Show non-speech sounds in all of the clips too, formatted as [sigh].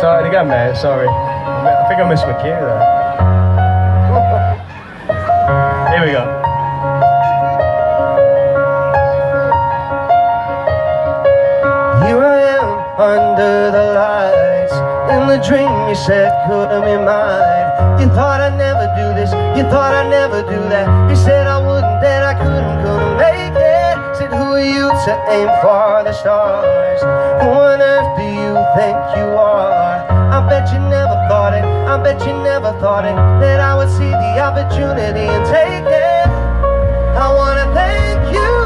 start it again, mate. Sorry. I think I missed my cue there. [laughs] Here we go. Here I am under the lights In the dream you said couldn't be mine You thought I'd never do this You thought I'd never do that You said I wouldn't, that I couldn't, couldn't make it Said who are you to aim for the stars Who on earth do you think you are? I bet you never thought it. I bet you never thought it That I would see the opportunity and take it. I wanna thank you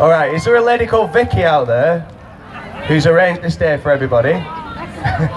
All right, is there a lady called Vicky out there who's arranged this day for everybody?